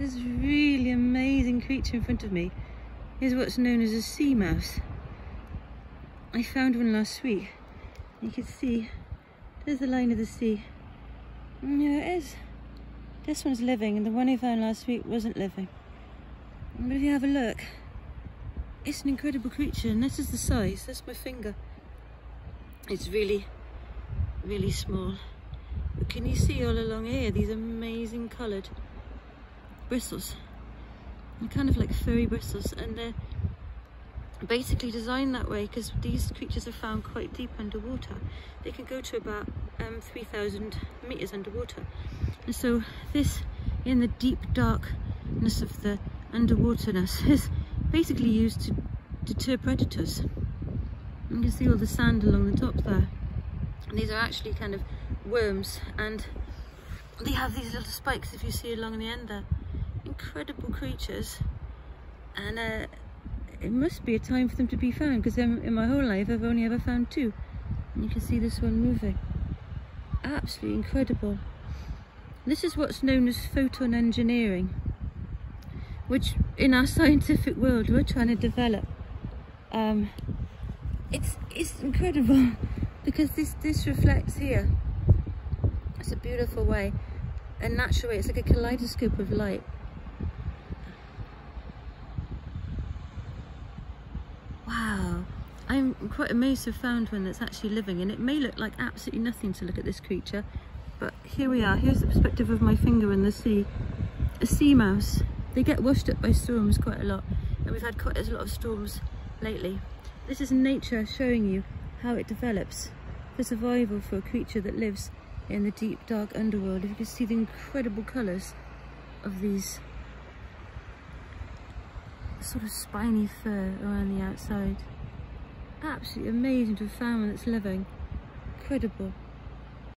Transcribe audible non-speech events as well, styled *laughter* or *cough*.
this really amazing creature in front of me is what's known as a sea mouse. I found one last week. You can see, there's the line of the sea. Mm, there it is. This one's living and the one I found last week wasn't living. But if you have a look, it's an incredible creature and this is the size, that's my finger. It's really, really small. But can you see all along here, these amazing coloured bristles? They're kind of like furry bristles and they're basically designed that way because these creatures are found quite deep underwater. They can go to about um, 3,000 meters underwater. And so this, in the deep darkness of the underwaterness, is basically used to deter predators. You can see all the sand along the top there. And these are actually kind of worms and they have these little spikes if you see along the end there. Incredible creatures. And uh, it must be a time for them to be found because in my whole life I've only ever found two. And you can see this one moving. Absolutely incredible. This is what's known as photon engineering, which in our *laughs* scientific world we're trying to develop. Um, it's it's incredible *laughs* because this this reflects here. It's a beautiful way, a natural way. It's like a kaleidoscope of light. Quite amazed to have found one that's actually living and it may look like absolutely nothing to look at this creature but here we are, here's the perspective of my finger in the sea. A sea mouse. They get washed up by storms quite a lot and we've had quite a lot of storms lately. This is nature showing you how it develops for survival for a creature that lives in the deep dark underworld. If you can see the incredible colours of these sort of spiny fur around the outside. Absolutely amazing to found one that's living. Incredible.